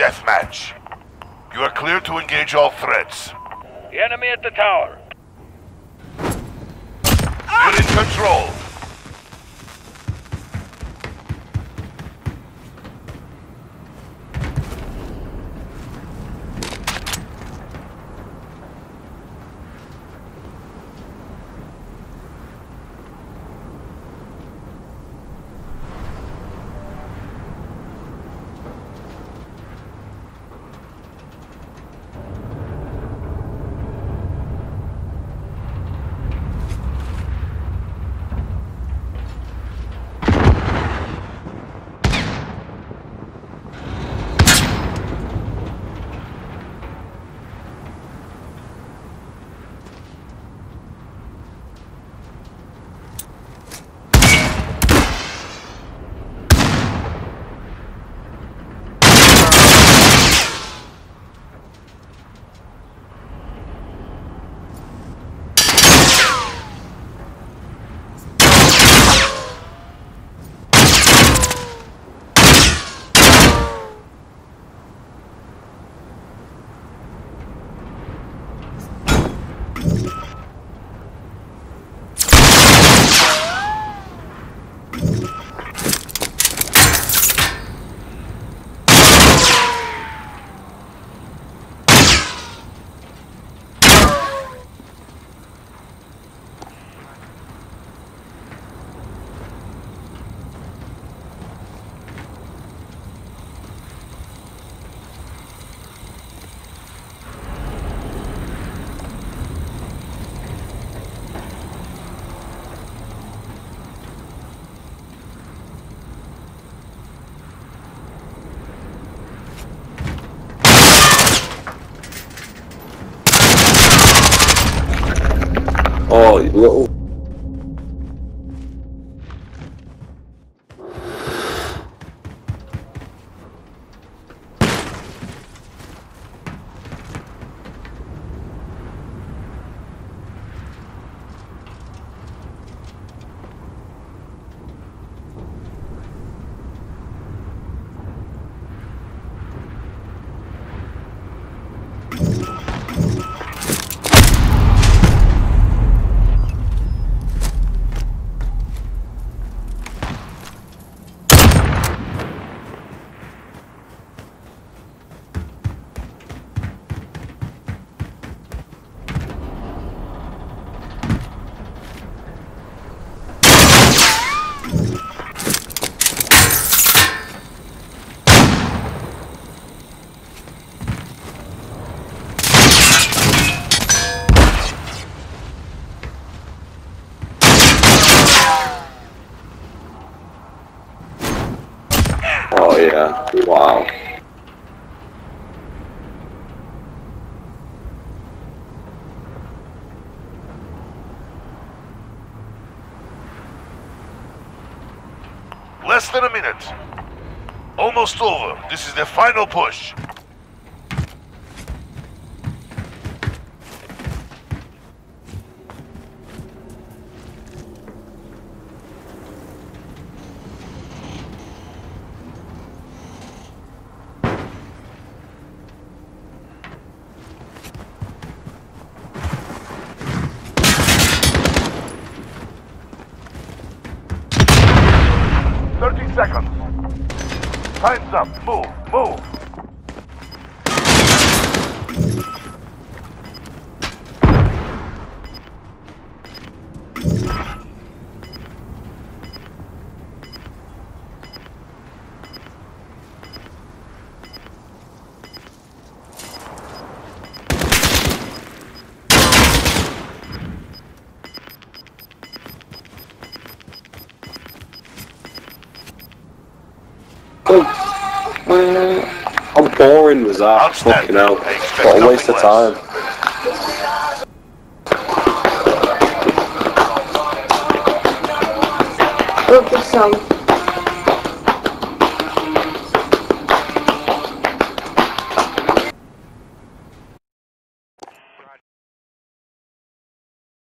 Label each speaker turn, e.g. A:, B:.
A: deathmatch. You are clear to engage all threats.
B: The enemy at the tower.
A: You're in control.
C: Oh, little. Oh yeah. Wow.
A: Less than a minute. Almost over. This is the final push. Thirty seconds. Time's up. Move, move.
C: Oh, man, how boring was that?
A: Outstanding.
C: Fucking hell. What a waste of time.
D: Oh, good song.